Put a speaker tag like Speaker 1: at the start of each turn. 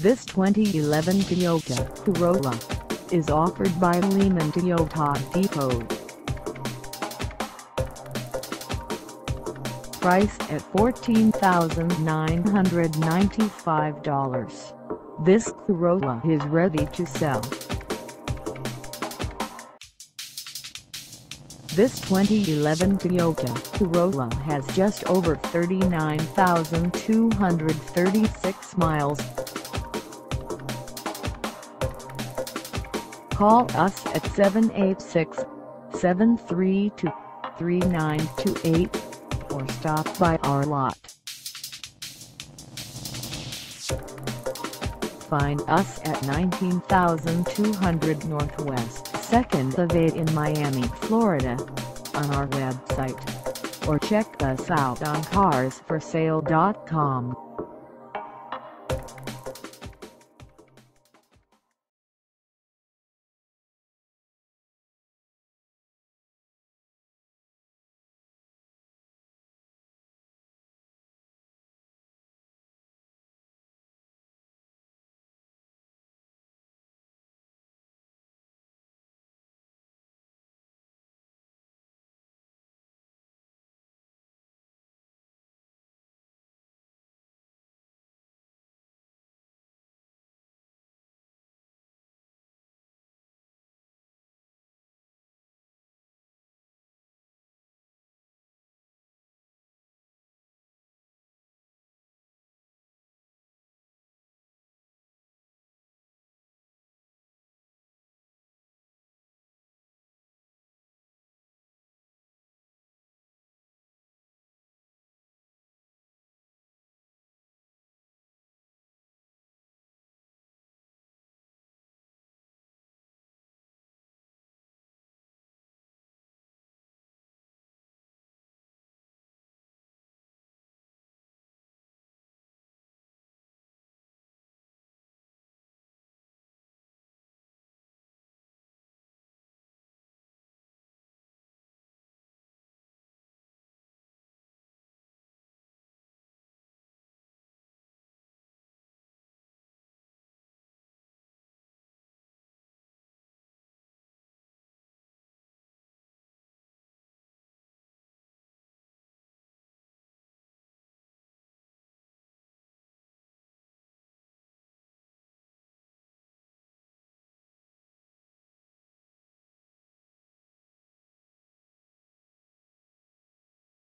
Speaker 1: This 2011 Toyota Corolla is offered by Lehman Toyota Depot. Priced at $14,995. This Corolla is ready to sell. This 2011 Toyota Corolla has just over 39,236 miles. Call us at 786-732-3928 or stop by our lot. Find us at 19200 Northwest 2nd Ave in Miami, Florida on our website or check us out on carsforsale.com.